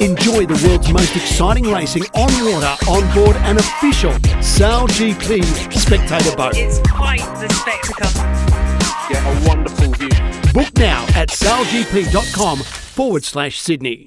Enjoy the world's most exciting racing on water, on board an official Sail GP spectator boat. It's quite the spectacle. Yeah, a wonderful view. Book now at sailgp.com forward slash Sydney.